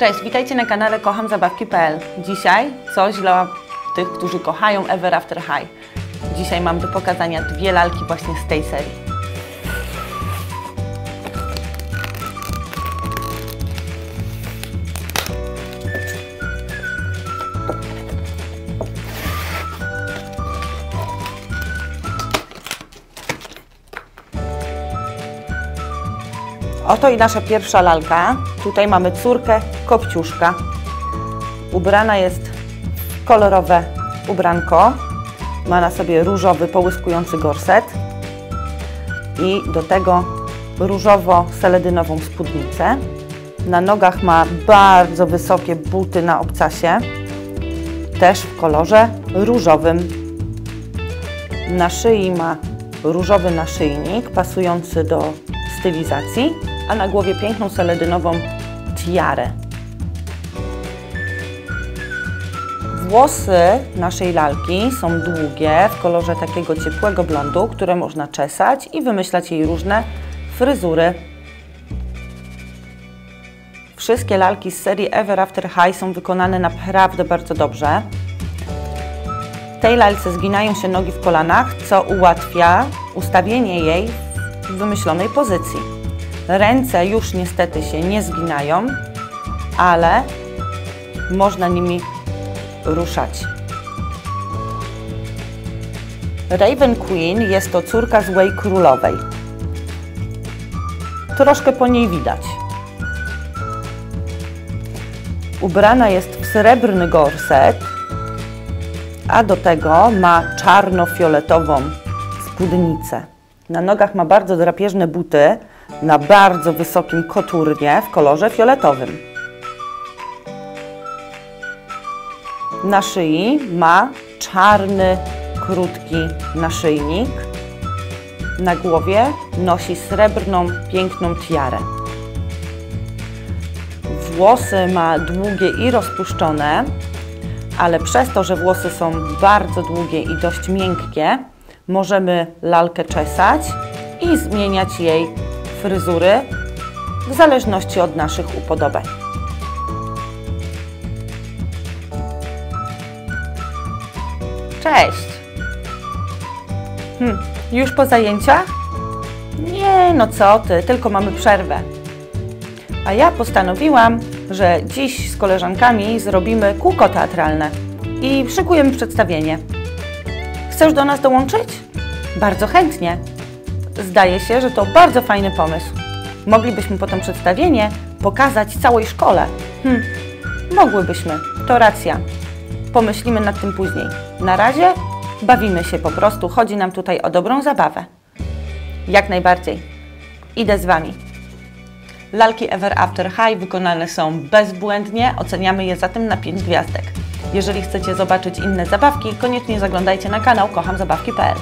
Cześć, witajcie na kanale kochamzabawki.pl. Dzisiaj coś dla tych, którzy kochają Ever After High. Dzisiaj mam do pokazania dwie lalki właśnie z tej serii. Oto i nasza pierwsza lalka. Tutaj mamy córkę Kopciuszka. Ubrana jest w kolorowe ubranko. Ma na sobie różowy, połyskujący gorset. I do tego różowo-seledynową spódnicę. Na nogach ma bardzo wysokie buty na obcasie. Też w kolorze różowym. Na szyi ma różowy naszyjnik pasujący do stylizacji a na głowie piękną seledynową tiarę. Włosy naszej lalki są długie, w kolorze takiego ciepłego blondu, które można czesać i wymyślać jej różne fryzury. Wszystkie lalki z serii Ever After High są wykonane naprawdę bardzo dobrze. Tej lalce zginają się nogi w kolanach, co ułatwia ustawienie jej w wymyślonej pozycji. Ręce już niestety się nie zginają, ale można nimi ruszać. Raven Queen jest to córka złej królowej. Troszkę po niej widać. Ubrana jest w srebrny gorset, a do tego ma czarno-fioletową spódnicę. Na nogach ma bardzo drapieżne buty, na bardzo wysokim koturnie w kolorze fioletowym. Na szyi ma czarny, krótki naszyjnik. Na głowie nosi srebrną, piękną tiarę. Włosy ma długie i rozpuszczone, ale przez to, że włosy są bardzo długie i dość miękkie, możemy lalkę czesać i zmieniać jej fryzury w zależności od naszych upodobań. Cześć! Hm, już po zajęciach? Nie, no co ty, tylko mamy przerwę. A ja postanowiłam, że dziś z koleżankami zrobimy kółko teatralne i szykujemy przedstawienie. Chcesz do nas dołączyć? Bardzo chętnie. Zdaje się, że to bardzo fajny pomysł. Moglibyśmy potem przedstawienie pokazać całej szkole. Hm, mogłybyśmy, to racja. Pomyślimy nad tym później. Na razie bawimy się po prostu, chodzi nam tutaj o dobrą zabawę. Jak najbardziej. Idę z Wami. Lalki Ever After High wykonane są bezbłędnie, oceniamy je zatem na 5 gwiazdek. Jeżeli chcecie zobaczyć inne zabawki, koniecznie zaglądajcie na kanał kochamzabawki.pl.